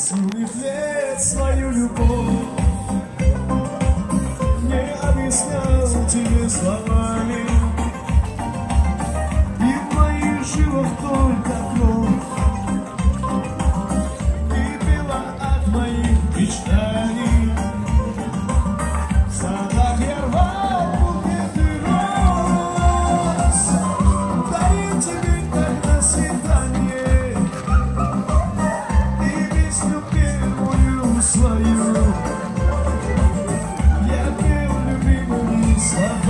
Смывет свою любовь? свою. Я пел любимыми словами.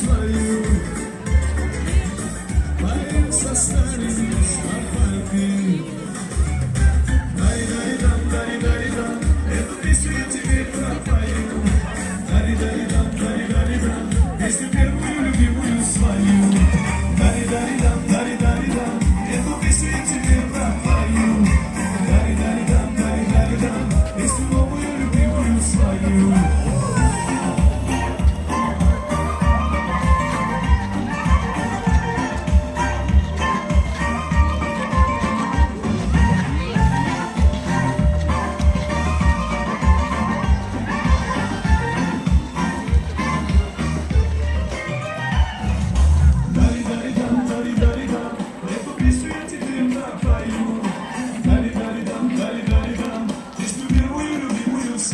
Smile.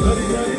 Let it go.